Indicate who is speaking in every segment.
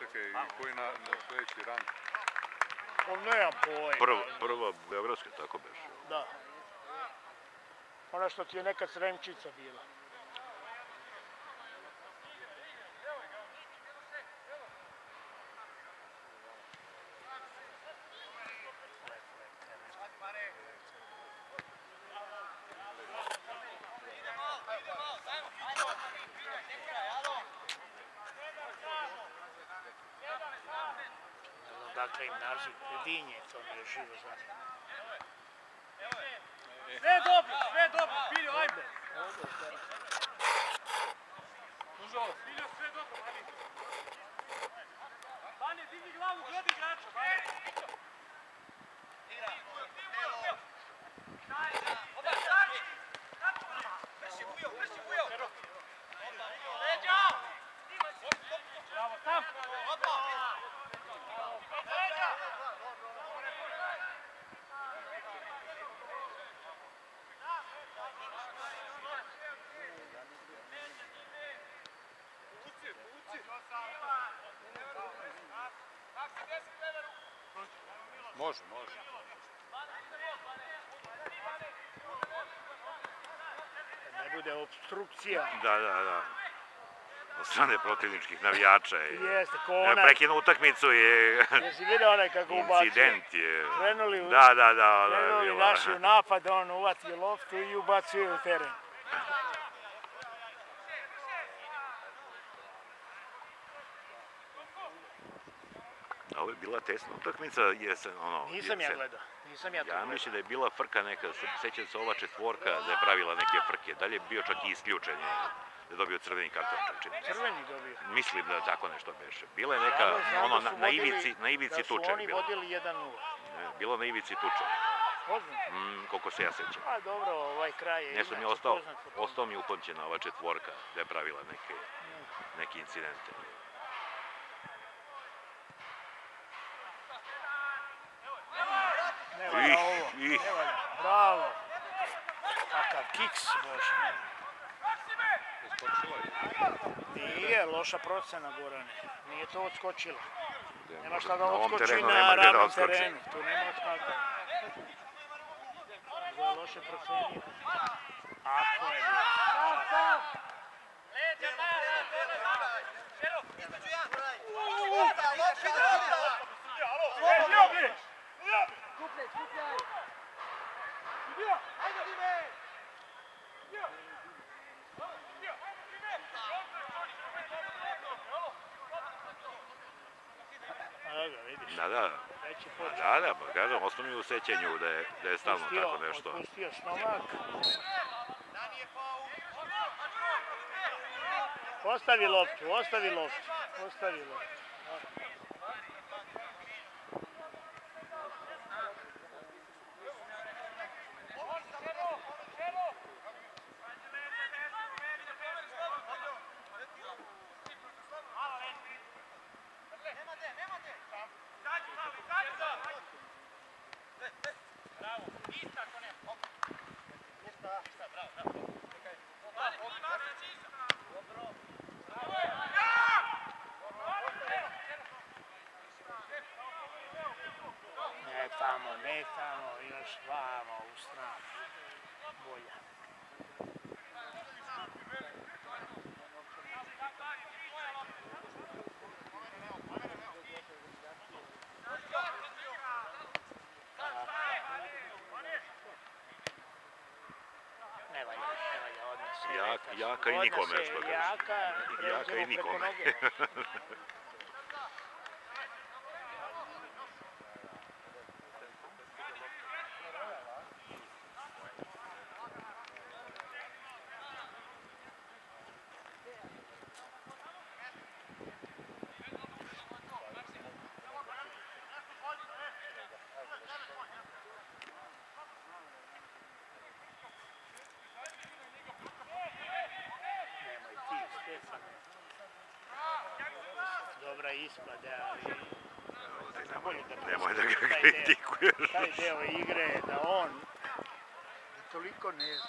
Speaker 1: Čekaj, koji na, na sljedeći rang?
Speaker 2: On nemam pojma.
Speaker 3: Prvo, prvo Beogradske, tako beše.
Speaker 2: Da. Ona što ti je neka sremčica bila. Ne znam Dakle im naziv Pedinje, to mi je živo zanima.
Speaker 4: Sve dobro, sve dobro, Filio, ajde. Filio, sve dobro, Vani. Vani, digni glavu, gledaj igrača, Vani.
Speaker 1: Može, može.
Speaker 2: Da ne bude obstrukcija.
Speaker 3: Da, da, da. Od strane protivničkih navijača je.
Speaker 2: Jeste, ko onaj,
Speaker 3: Prekinu utakmicu je
Speaker 2: jesi vidio onaj kako ubacio?
Speaker 3: incident je.
Speaker 2: Krenuli u-
Speaker 3: Da, da, da.
Speaker 2: Krenuli naši u napad, on uvatio loptu i ubacio u teren.
Speaker 3: A Ovo je bila tesna utakmica, jesam, ono...
Speaker 2: Nisam ja gledao, nisam ja to
Speaker 3: Ja mislim da je bila frka neka, se- sećam se ova četvorka da je pravila neke frke. Dalje je bio čak i isključen, je, da je dobio crveni karton.
Speaker 2: Crveni dobio.
Speaker 3: Mislim da tako nešto beše. Bila je neka, ono, na, ivici, na ivici
Speaker 2: Da su
Speaker 3: tuče.
Speaker 2: oni vodili 1-0.
Speaker 3: Ne, bilo na ivici tuče, mm, koliko se ja sećam.
Speaker 2: A dobro, ovaj kraj je
Speaker 3: Ne su mi ostao, ostao mi upamćena ova četvorka da je pravila neke, neke incidente.
Speaker 2: Ne valja. Bravo. Kakav kiks,
Speaker 1: je.
Speaker 2: Nije loša procena, Gorane. Nije to odskočilo. Nema šta da odskoči
Speaker 3: terenu
Speaker 2: na ravnom terenu. Tu nema odskakanja. Ovo je loše procenio. Ako je bilo. Evo ga, vidiš.
Speaker 3: Da, da, Pa da, da, pa kažem, mi u sećanju da je, da je stalno
Speaker 2: Pustio,
Speaker 3: tako nešto.
Speaker 2: Otpustio snomak. Ostavi loptu, ostavi loptu, ostavi loptu. Ne tamo, ne tamo, još vamo u stranu. Bolja. Ne valja, ne valja, odnos je
Speaker 3: Jak-
Speaker 2: netačan.
Speaker 3: jaka i nikome.
Speaker 2: Jaka,
Speaker 3: Jaka i nikome.
Speaker 2: noge. Nemoj ti, Stefane. Dobra ispada, ali bolje da
Speaker 3: Nemoj da ga
Speaker 2: taj deo-
Speaker 3: kritikuješ.
Speaker 2: Taj deo igre da on da toliko ne zna.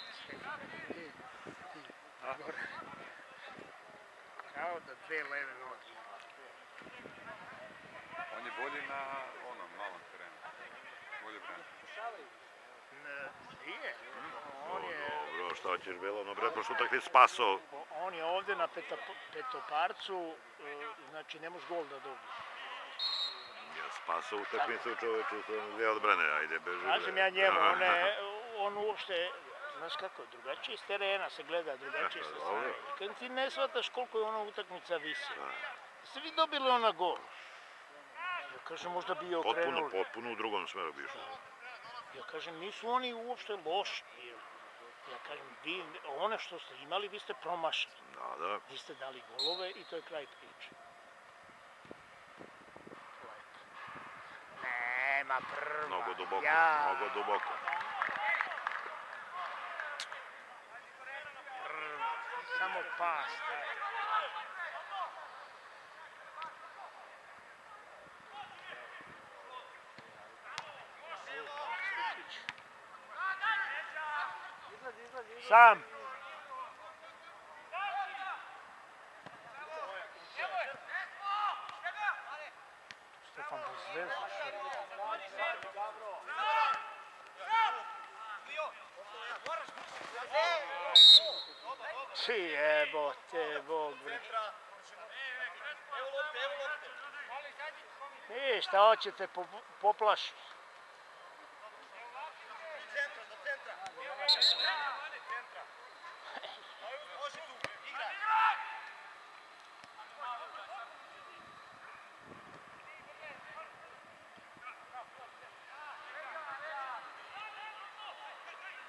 Speaker 2: Kao da dve leve noge ima.
Speaker 1: na onom malom terenu. Bolje brane.
Speaker 2: Ne, nije. On je,
Speaker 3: Dobro, šta ćeš bilo, ono pretprošlu utakmicu spaso.
Speaker 2: on je ovdje na petoparcu, e, znači ne može gol da dobije.
Speaker 3: Ja spaso utakmicu čoveče sa dvije odbrane, ajde, beži.
Speaker 2: Kažem ja njemu, on, je, on uopšte, znaš kako, drugačije s terena se gleda, drugačije se Kad ti ne shvataš koliko je ona utakmica visila. Ste vi dobili ona gol? Ja kažem, možda bi je
Speaker 3: Potpuno,
Speaker 2: okrenuli.
Speaker 3: potpuno u drugom smeru bi išlo.
Speaker 2: Ja kažem, nisu oni uopšte loši. Ja kažem, vi, one što ste imali, vi ste promašili.
Speaker 3: Da, da.
Speaker 2: Vi ste dali golove i to je kraj priče. Lepo. Nema prva.
Speaker 3: Mnogo duboko,
Speaker 2: Ja,
Speaker 3: mnogo duboko.
Speaker 2: prva. Samo pas. Sam. Stefan bez veze. što- Či jebote, Bog bre. I šta hoćete, po, poplaši.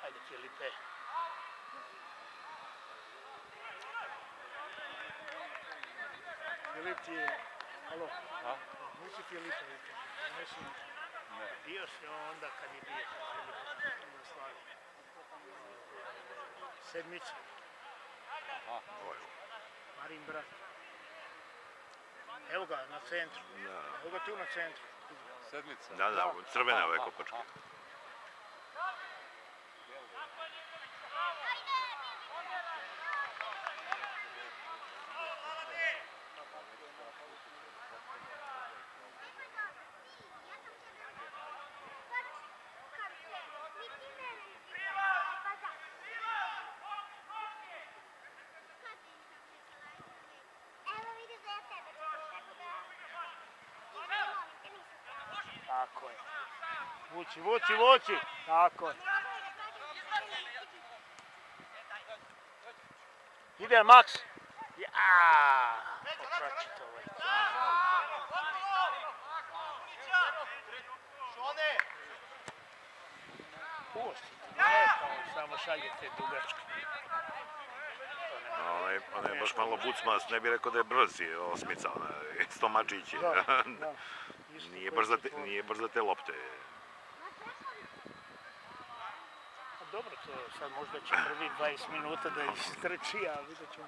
Speaker 2: Ajde, Filipe. Filip ti je... Alo?
Speaker 1: A?
Speaker 2: Nisi Filipa. Nisi...
Speaker 1: Ne.
Speaker 2: Bio si onda kad je bio Filip. Sedmica,
Speaker 3: je,
Speaker 2: Marin brat. Evo ga na centru.
Speaker 3: Da,
Speaker 2: Evo ga tu na centru.
Speaker 1: Sedmica.
Speaker 3: da, da, crvene ove kopačke.
Speaker 5: Evo vidi za tebe.
Speaker 2: Tako je. Vuči, vuči, vuči. Tako je. Ide Max. Ja, opročito ovaj. Pusti, dugačke.
Speaker 3: Onaj, onaj baš malo bucmas, ne bi rekao da je brz, je osmica, stomačić je.
Speaker 2: Da, da. Isto
Speaker 3: Nije baš za te, nije baš za te lopte.
Speaker 2: A dobro, to sad možda će prvi 20 minuta da istrči, a vidjet ćemo.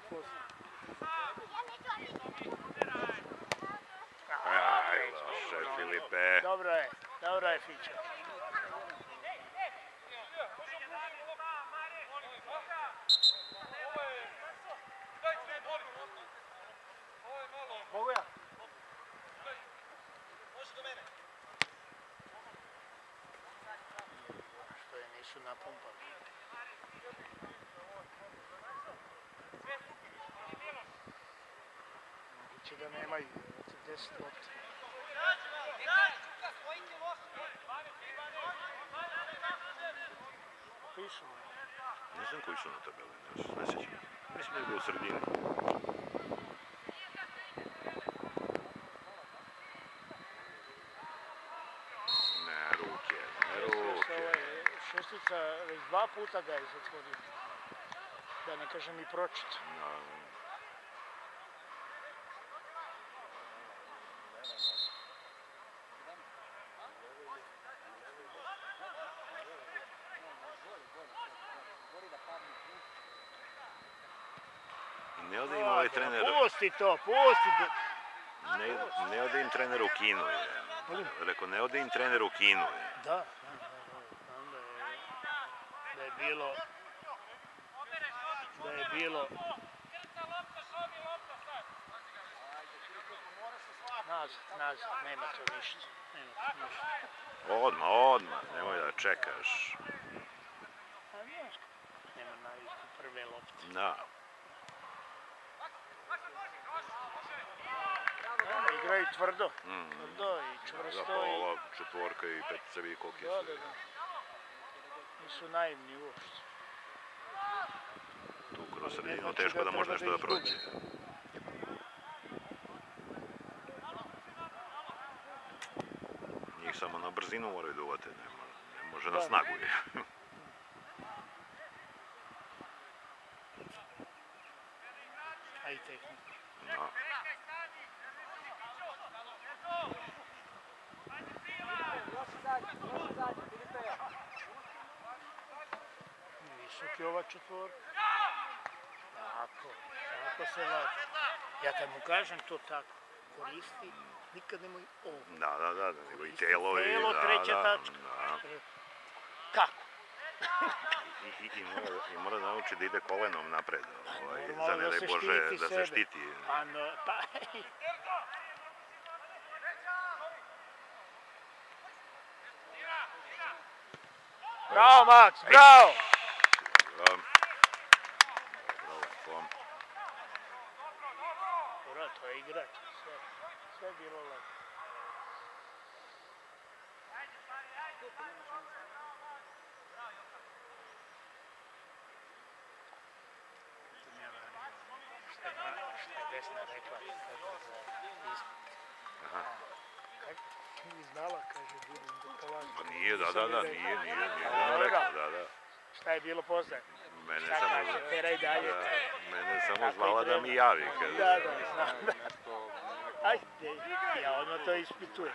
Speaker 3: Aj, loše, Filipe.
Speaker 2: Dobro je, dobro je Fića. Mogu ja? Što je nisu napumpali. че да няма и 10
Speaker 3: от... Не знам Коишината била, не знаеш. Мисля, че е бил средина. Не, руки не руки. Шестица, два пута га
Speaker 2: е затворил. Да не кажем и прочит. Да, да. Ne
Speaker 3: ode im ovaj trener,
Speaker 2: Pusti to, pusti.
Speaker 3: ne, ne ode im trener u kinu. Je. Rekao, ne ode im trener u kinu. Je.
Speaker 2: Da, da, da, da, znam da je, da je bilo, da je bilo, Nazad, nazad, nema to ništa. Nema to ništa.
Speaker 3: Odmah, odmah, nemoj da čekaš.
Speaker 2: Igraju tvrdo.
Speaker 3: Mm.
Speaker 2: Tvrdo i čvrsto
Speaker 3: Zapravo
Speaker 2: i...
Speaker 3: ova četvorka i petica vidi koliki
Speaker 2: Da,
Speaker 3: su.
Speaker 2: da, da. Nisu naivni uopšte.
Speaker 3: Tu kroz sredinu teško
Speaker 2: da
Speaker 3: da može nešto
Speaker 2: da
Speaker 3: da prođe. Njih samo na brzinu moraju duvati, ne, ne može na
Speaker 2: Da.
Speaker 3: snagu.
Speaker 2: A Visoki ova četvorka. Tako, tako se vadi. Ja kad mu kažem to tako, koristi, nikad nemoj ovo.
Speaker 3: Da, da, da, nego i telo i
Speaker 2: Telo, treća tačka.
Speaker 3: da.
Speaker 2: Kako?
Speaker 3: I, i, i, mora, I mora da nauči da ide kolenom napred. Ovaj,
Speaker 2: normalno
Speaker 3: za ne
Speaker 2: da
Speaker 3: daj Bože da se štiti.
Speaker 2: Pa, no, pa, Bravo, Max, bravo!
Speaker 3: Da.
Speaker 2: Da,
Speaker 3: da,
Speaker 2: znam. Ajde, ja odmah to ispitujem.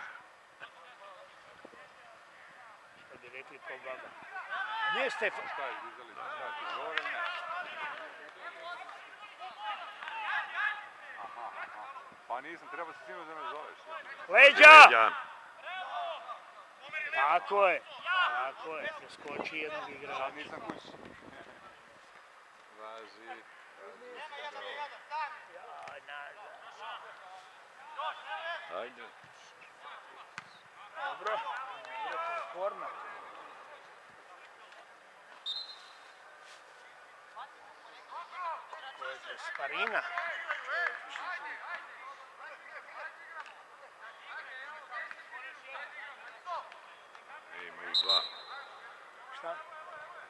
Speaker 2: Što bi rekli po baba. Nije Stefan.
Speaker 1: šta je, dizali ste šta, ti ne? Aha, aha. Pa nisam, treba se sinu da me zoveš.
Speaker 2: Leđa! Tako je. Tako je. Preskoči jednog
Speaker 1: Sad
Speaker 2: igrača.
Speaker 1: nisam kući. Važi,
Speaker 3: ajde.
Speaker 2: Dobro. Forma. To je.
Speaker 3: E, ima ih dva.
Speaker 2: Šta?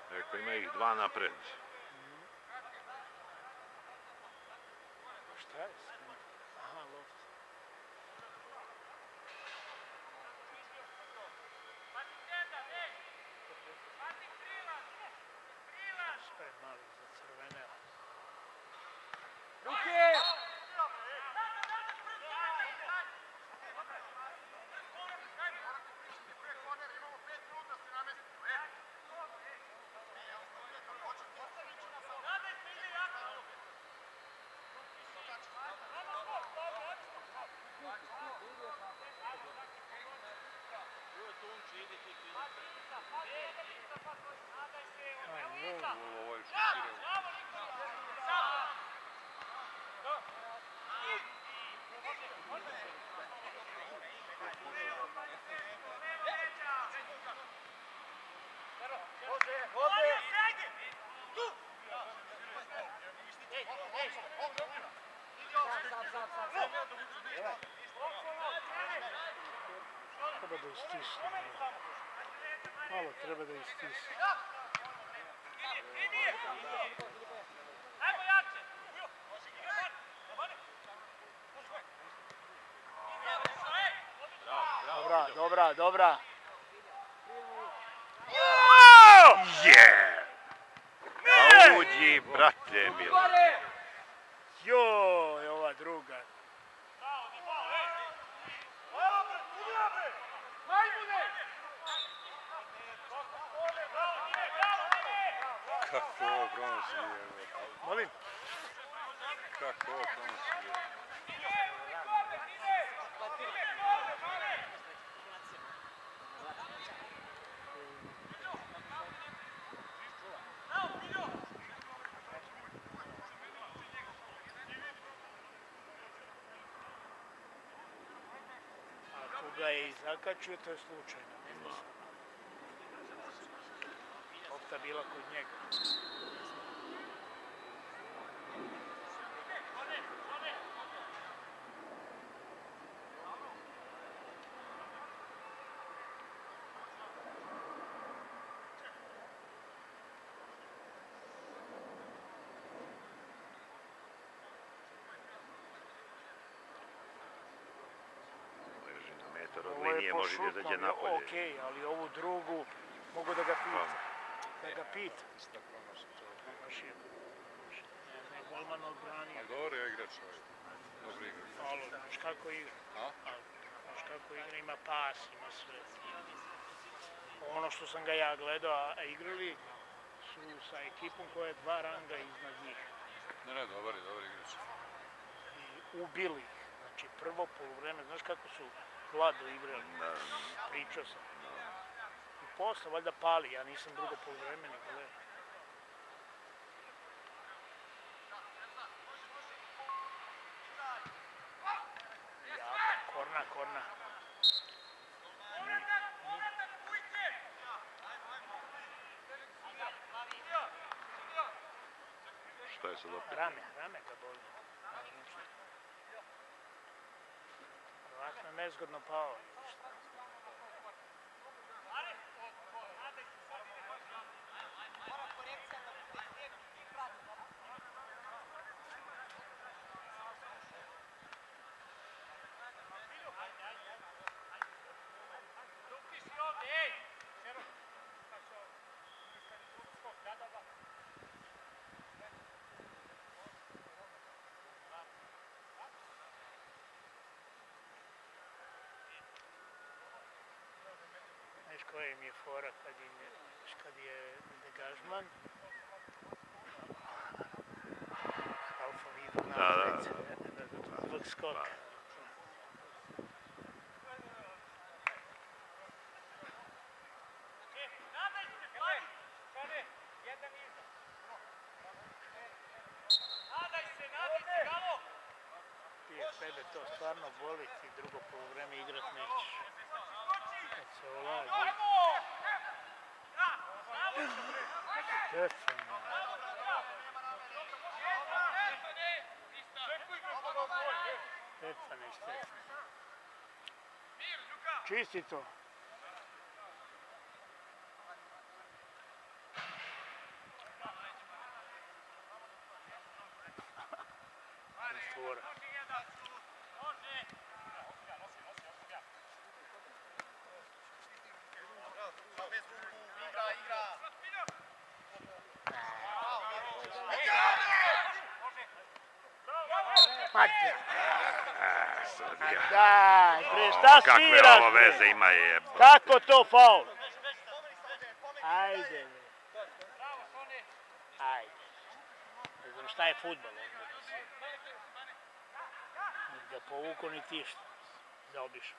Speaker 3: Rekao, ima ih dva napred.
Speaker 2: Šta je? sve? Aha, lopta. Šta je mali za crvene?
Speaker 4: Ruke!
Speaker 2: Aj, ovo.
Speaker 1: Ovo, ovo je šutirao.
Speaker 2: Treba da istisne. Malo. Treba da istisne. Dobra, dobra, dobra.
Speaker 3: Je
Speaker 2: zakačio, to je slučajno. Lopta bila kod njega.
Speaker 3: Metar od
Speaker 2: Ovo je
Speaker 3: linije,
Speaker 2: po
Speaker 3: može da izađe napolje.
Speaker 2: Okej, ali ovu drugu mogu da ga pitam. Da ga pitam. Golman odbranio.
Speaker 1: Ali dobro je igrač ovaj. Dobro igra.
Speaker 2: Alo, znaš kako igra?
Speaker 1: A?
Speaker 2: Znaš kako igra, ima pas, ima sve. Ono što sam ga ja gledao, a a igrali su sa ekipom koja je dva ranga iznad njih.
Speaker 1: Ne, ne, dobar je, dobar igrač.
Speaker 2: I ubili ih. Znači prvo polovreme, znaš kako su Vlado igrali,
Speaker 3: Da,
Speaker 2: pričao sam. I posle, valjda pali, ja nisam drugo polovreme ni gledao. Korna, korna.
Speaker 3: šta je sad opet?
Speaker 2: Rame, rame ga boli.
Speaker 4: Mezgodno
Speaker 2: power. Koja im je fora kad, im je, kad je degažman? Idu na
Speaker 3: Da, da,
Speaker 2: ne, zbog skoka. artístico.
Speaker 3: Kakve ovo veze ima je.
Speaker 2: Kako to faul? Ajde. Ajde. Ne znam šta je futbol onda. Niti ga povuko, ni ti šta. Zaobišao.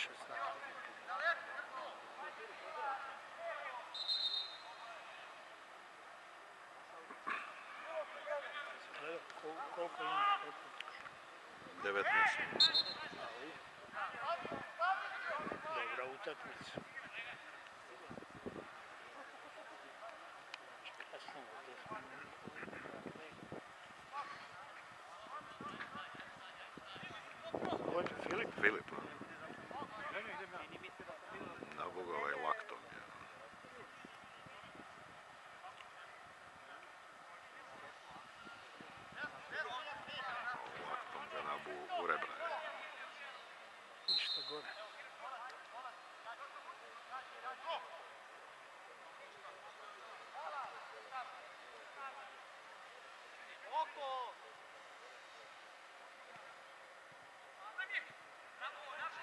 Speaker 2: Više kol- koliko ima,
Speaker 3: 19.
Speaker 2: dobra utakmica. Kasno ovdje. Dođe Filip.
Speaker 3: Filip. Na Boga ovaj laktom je. Laktom ga nabu u rebra. je.
Speaker 2: Ništa gore.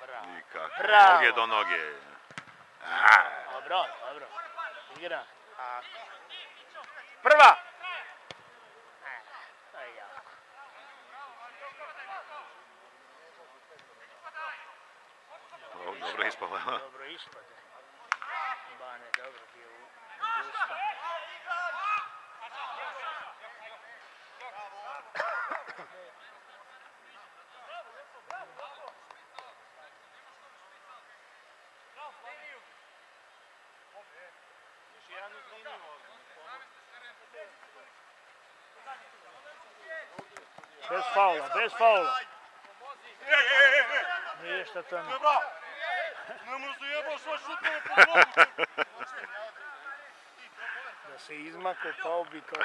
Speaker 2: Bravo.
Speaker 3: I kako,
Speaker 2: Bravo.
Speaker 3: noge do noge. A,
Speaker 2: Dobro, dobro. Igra. A... Prva! E, to je jako.
Speaker 3: o, dobro je ispalo.
Speaker 2: Dobro ispade. Bane, dobro bio u Bez faula, bez faula. Nije šta to ne.
Speaker 4: Ne mu zajebao sve šutove po bloku.
Speaker 2: Da se izmako pa obi kao...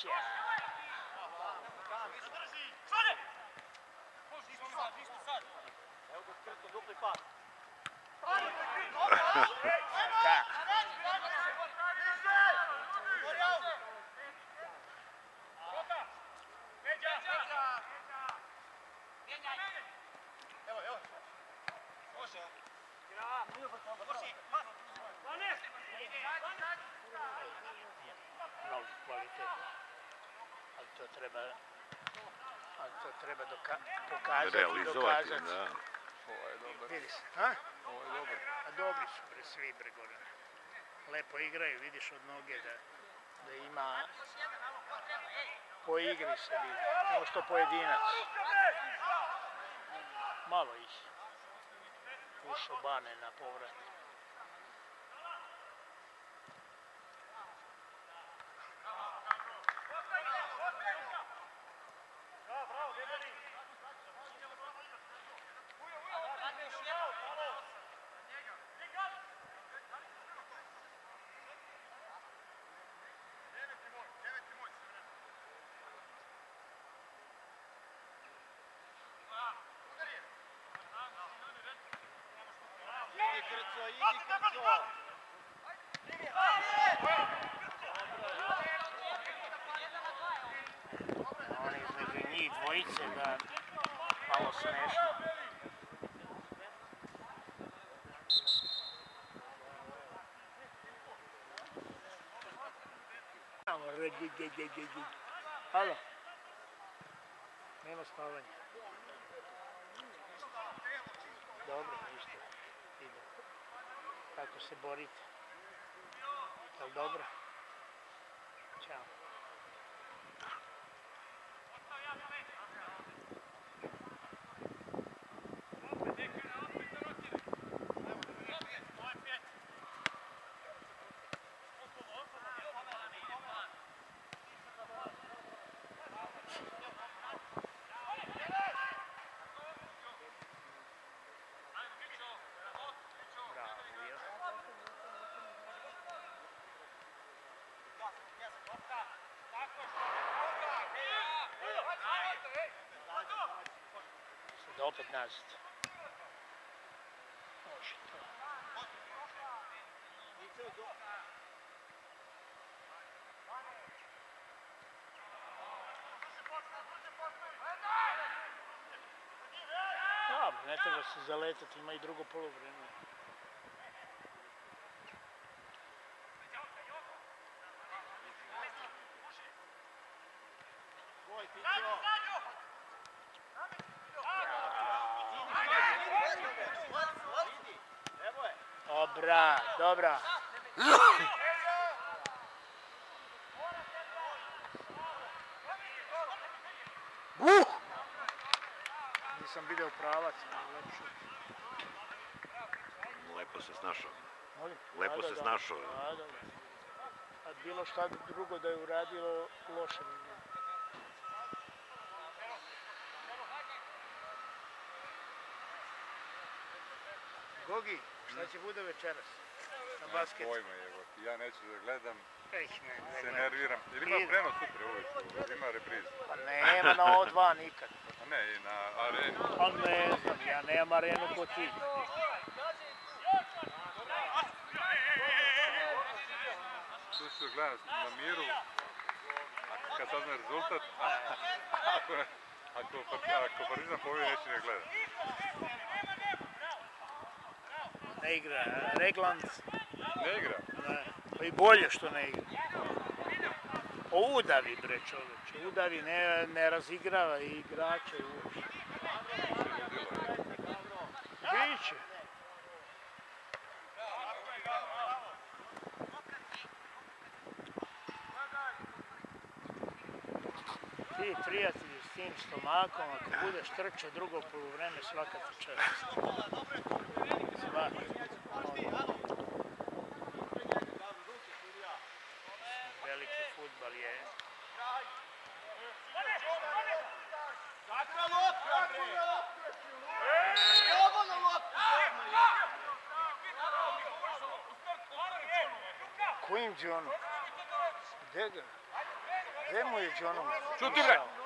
Speaker 2: się. Tak. Não, qualidade. Ali to treba... Ali to treba doka pokazati i
Speaker 3: Realizovati,
Speaker 2: dokazati.
Speaker 3: da.
Speaker 1: Ovo je dobar.
Speaker 2: Vidi se, a?
Speaker 1: Ovo je dobar.
Speaker 2: A dobri su bre, svi bre gore. Lepo igraju, vidiš od noge da, da ima po igri se vidi, kao što pojedinac. Malo ih ušao bane na povrat. Oni između njih dvojice da malo ge, ge. Halo. Nema spavanja. Dobro. Kako se borite? Jel dobro? Ćao. Opet nazad. Može to. Dobro, ne treba se zaletati, ima i drugo polovreme. Dobra, dobra. Uh! Nisam video pravac, ali lepše.
Speaker 3: Lep Lepo se snašao.
Speaker 2: Molim?
Speaker 3: Lepo
Speaker 2: Da, da. A bilo šta drugo da je uradio, loše bi bilo. Gogi, šta će bude večeras? Na basket?
Speaker 1: Pojma je, ja neću da gledam,
Speaker 2: Ej, ne, ne
Speaker 1: se nerviram. Jer ima prenos sutra uvijek, ima repriz.
Speaker 2: Pa nema na O2 nikad.
Speaker 1: A ne, i na areni.
Speaker 2: Pa ne znam, ja nemam arenu ko ti.
Speaker 1: Tu se gleda na miru, kad sazna rezultat, ako, ako, ako Partizan pobjede neće ne gleda.
Speaker 2: Ne igra, Regland,
Speaker 1: Ne igra.
Speaker 2: ne. Pa i bolje što ne igra. O udavi bre čoveče, udavi ne, ne razigrava i igrače uopšte. Biće. Ti prijatelji s tim stomakom, ako budeš trčao drugo poluvreme, svaka ti čast. Veliki futbal je Kojim Johnom? Gde ga? Gde mu je Johnom?
Speaker 1: Šuti, bre!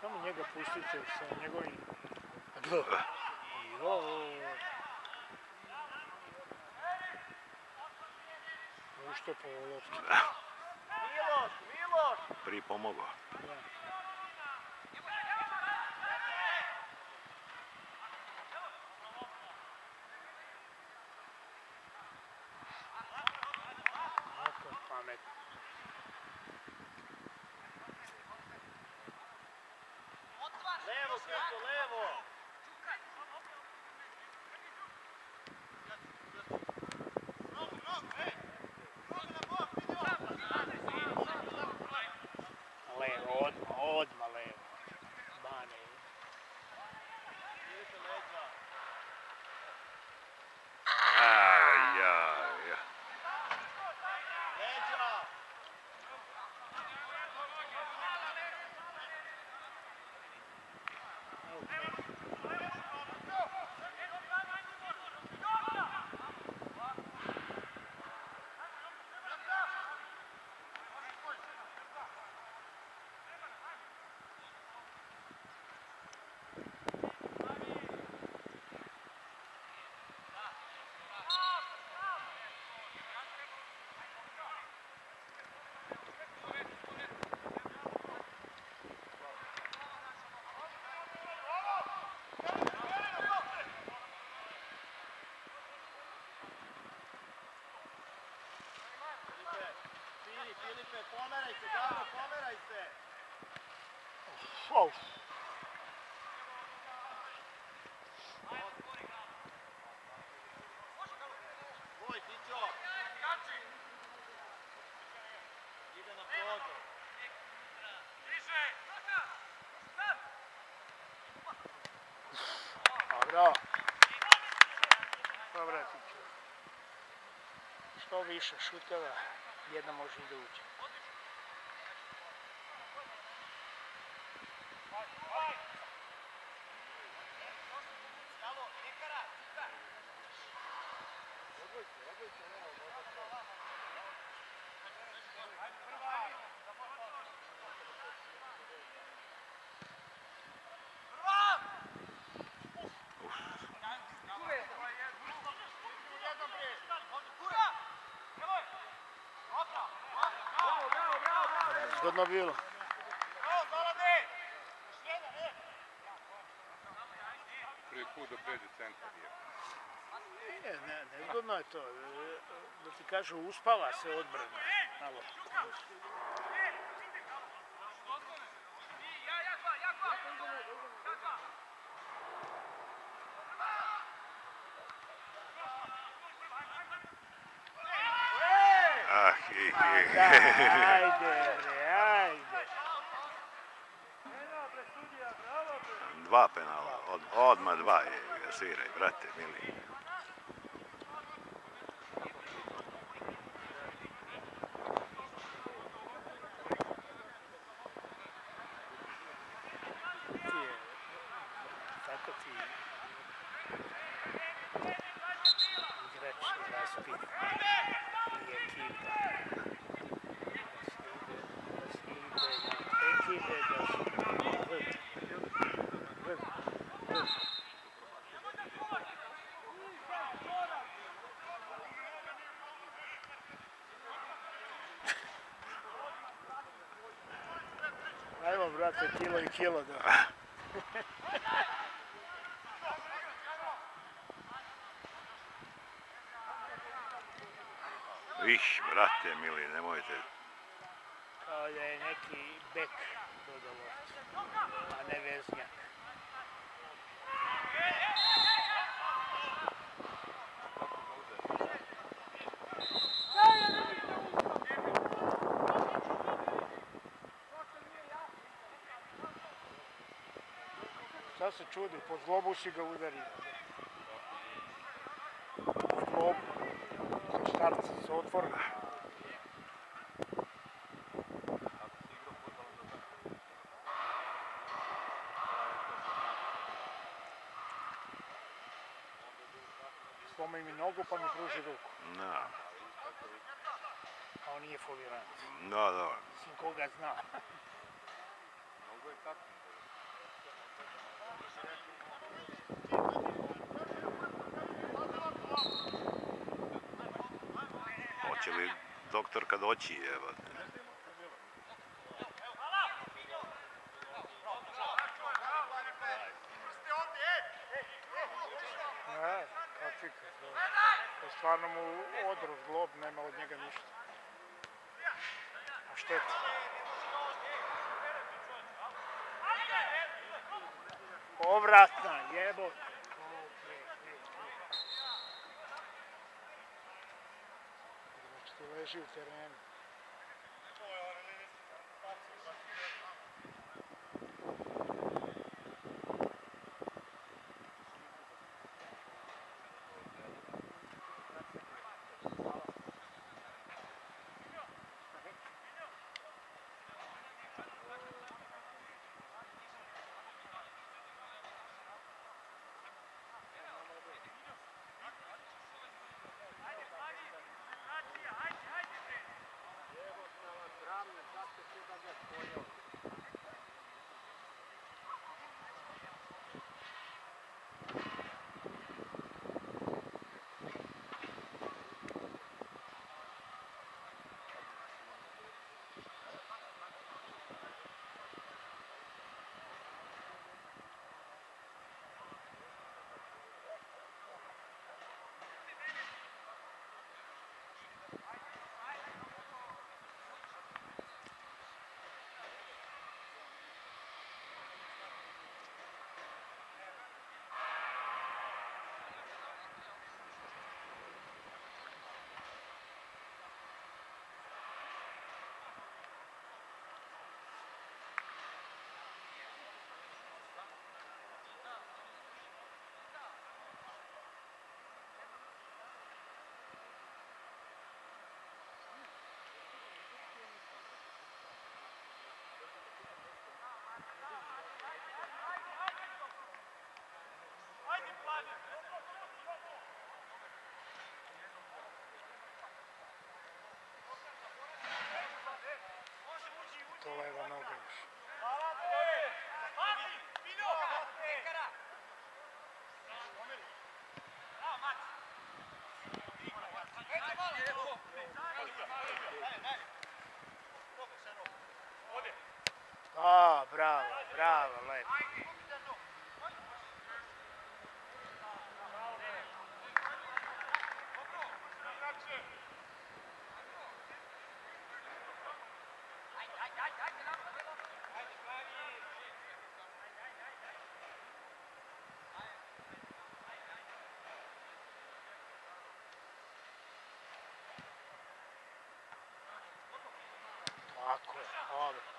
Speaker 2: Samo njega pustite sa njegovim... Jo. Ušto po loptu.
Speaker 3: Pripomogao.
Speaker 2: Kako
Speaker 4: pomeraj se, dobro, pomeraj se!
Speaker 2: Uf.
Speaker 4: Voj, Tićo! Ide na prozor.
Speaker 2: Dobro. Dobro, Tićo. Što više šuteva, jedna može i da uđe. Kot na bilo.
Speaker 1: Prvi put do 5 centra je.
Speaker 2: Ne, ne, nezgodno je to. Da ti kažu, uspava se odbrana. Malo.
Speaker 3: Ah, he, he. Sviraj, brate, mili.
Speaker 2: Ti je, tako ti igrač raspit i ekipa. Da se ide, da se ide na ekipe, da se... Vrt, vrt, vrt. Ajmo, brate, kilo i kilo da.
Speaker 3: Ih, brate, mili, nemojte.
Speaker 2: Kao da je neki bek dodao loptu, a ne veznjak. Se čudi, po zlobu si ga udario. Po zlobu. Za štart se otvorno. Slomaj mi nogu pa mi pruži ruku.
Speaker 3: Da,
Speaker 2: A on nije foliran.
Speaker 3: da, da.
Speaker 2: Mislim koga zna.
Speaker 3: Hoće li doktorka doći, evo.
Speaker 2: Ne, kad je stvarno mu odrov glob, nema od njega ništa. A šteta. Povratna, jebo. Igrač ti tulevana Marco, Robert.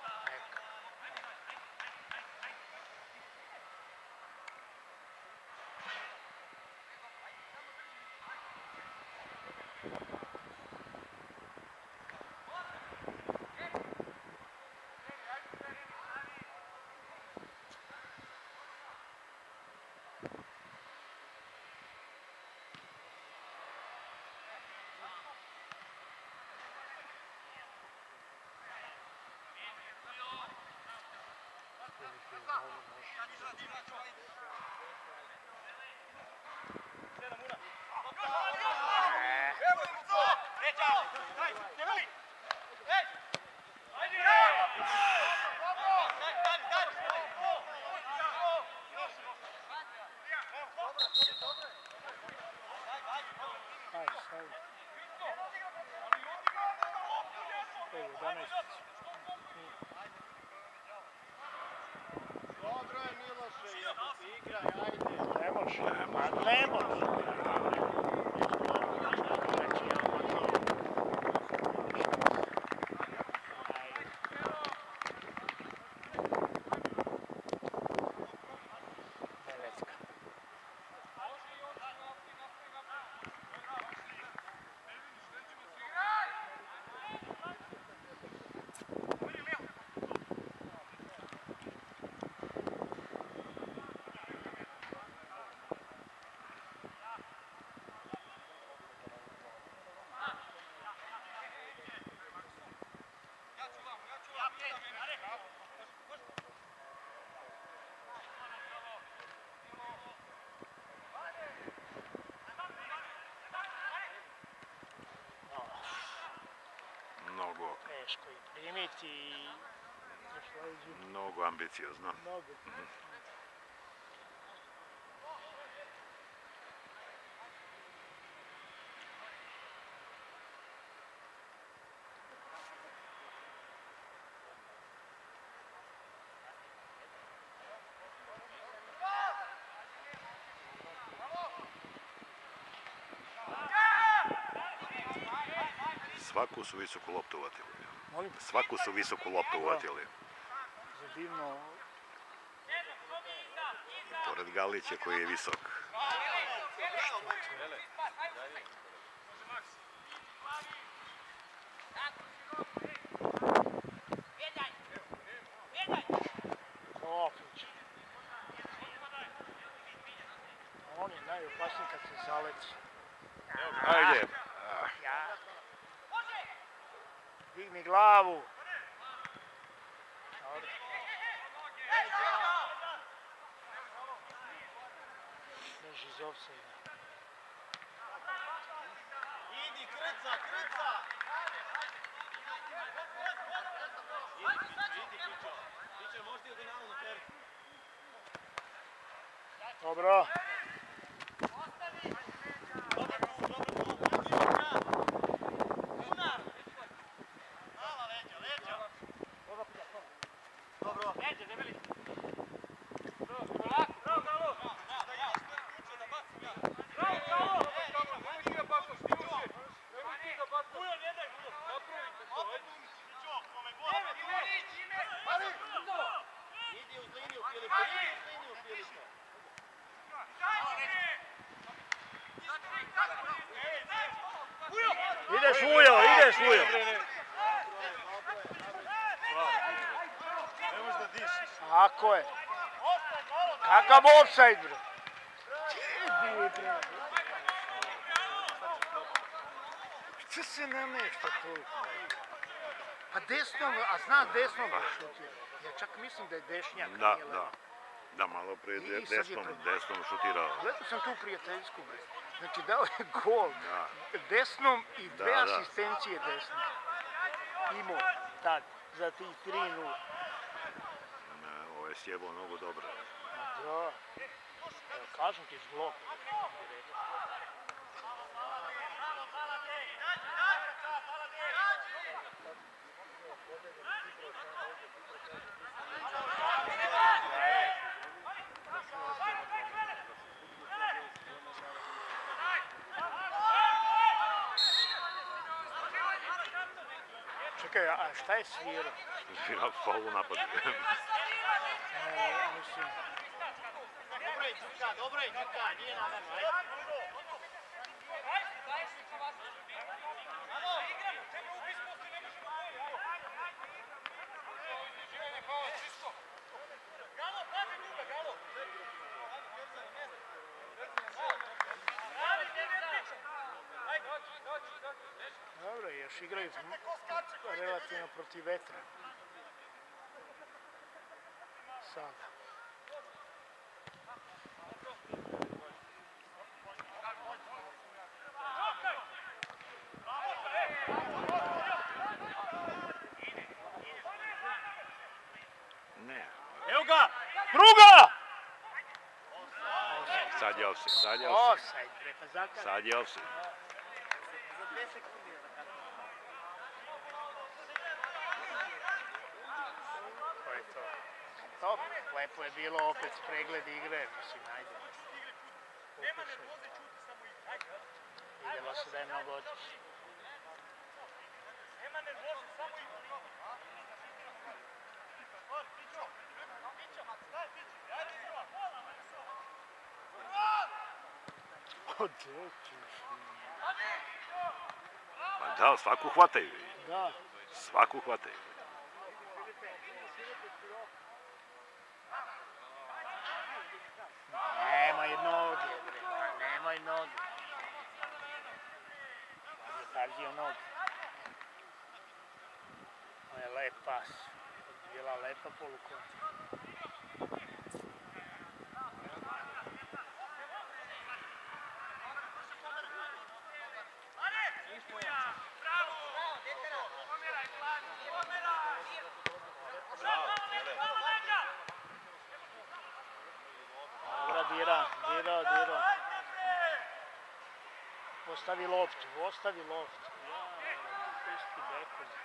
Speaker 2: Ajde, stavi. Evo, 11.
Speaker 4: Dobro je Miloše, jebote, igraj, ajde.
Speaker 2: Ne može, pa ne može.
Speaker 3: Mnogo,
Speaker 2: Teško i primiti i još leđu
Speaker 3: mnogo ambiciozno.
Speaker 2: mnogo.
Speaker 3: Svaku su visoku loptu uvatili.
Speaker 2: Molim,
Speaker 3: Svaku su visoku loptu uvatili.
Speaker 2: za divno
Speaker 3: Pored Galića koji je visok.
Speaker 2: On je najopasniji kad se zaleci.
Speaker 3: Ajde.
Speaker 2: Ja. Digni glavu. Beži iz offside.
Speaker 4: Idi, krca, krca. Idi, Pićo, idi, Pićo. Pićo, možeš ti dijagonalu na peru.
Speaker 2: Dobro.
Speaker 4: Dobro tu, dobro tu. Pića. Unar. Mala leđa, leđa. Dobro. Leđa, debeli. Polako. Bravo, Galo. Da, ja, sve ključe da bacim ja. Bravo, Galo. Nemoj ti ga bacaš, ti može. Nemoj ti ga bacaš. Ujo, ne daj, Ujo. Napravite to, ajde. Pićo, kome god. Idi uz liniju, Filipe, idi uz liniju, Filipe.
Speaker 2: Ideš Vujo, ideš Vujo.
Speaker 4: Ne možeš da dišeš.
Speaker 2: Tako je. Kakav offside bre. Šta se namešta tu? Pa desnom, a zna desnom da šutira. Ja čak mislim da je dešnjak.
Speaker 3: Da, da. Da, malo prije desnom, desnom šutirao.
Speaker 2: Gledao sam tu prijateljsku bre. Znači dao je gol desnom i dve
Speaker 3: Da, da.
Speaker 2: asistencije desnom. Imao tad za tih 3-0.
Speaker 3: Ne, Ovo je sjebao mnogo dobro.
Speaker 2: Da. Kažem ti s. Чекай, а šta je svirao? fogo na vama. Protiv vetra. Sada.
Speaker 3: Ne.
Speaker 4: Evo ga!
Speaker 2: Druga!
Speaker 3: Sad je offside, sad je offside.
Speaker 2: Offside, bre, pa.
Speaker 3: Sad je offside.
Speaker 2: To je to. Dobro, lepo je bilo opet pregled igre, mislim, ajde. Vidjelo se da je mnogo otišlo. O, dečuš.
Speaker 3: Pa da, svaku hvataju.
Speaker 2: Da,
Speaker 3: Svaku hvataju.
Speaker 2: nemoj noge, bre, pa nemoj noge. Je pazio noge. Ovo je lep pas. Bila lepa polukontra. Dobro, dira, dira, dira. Ostavi loptu, ostavi loptu. Ja, pusti bekovi.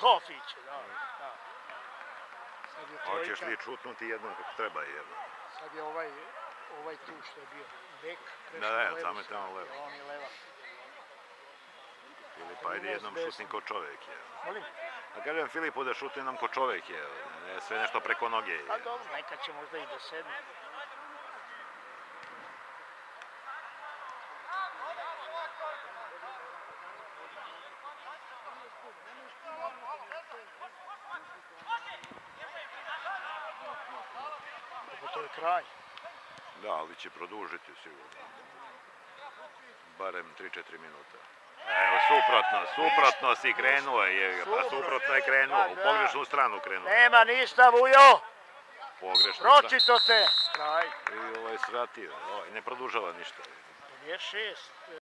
Speaker 2: To fiće, da, da. Sad je
Speaker 3: Hoćeš li čutnuti jednom kako treba jednom?
Speaker 2: sad je ovaj, ovaj tu što je bio bek, prešao
Speaker 3: Da,
Speaker 2: na
Speaker 3: da,
Speaker 2: levu
Speaker 3: samo je tamo levo.
Speaker 2: a On je leva.
Speaker 3: Filip, ajde jednom šutni ko čovek je.
Speaker 2: Molim?
Speaker 3: A kažem Filipu da šutne nam ko čovek je. Sve nešto preko noge je.
Speaker 2: A dobro, nekad će možda i da sedne. Ovo to je kraj.
Speaker 3: Da, ali će produžiti sigurno. Barem 3-4 minuta. Evo, suprotno, suprotno si krenuo, je, pa
Speaker 2: Suprotno.
Speaker 3: je krenuo,
Speaker 2: Pa
Speaker 3: u
Speaker 2: da.
Speaker 3: pogrešnu stranu krenuo.
Speaker 2: Nema ništa, Vujo!
Speaker 3: Pogrešnu stranu.
Speaker 2: Pročito! Kraj.
Speaker 3: I ovaj svratio, ovaj ne produžava ništa.
Speaker 2: Je šest.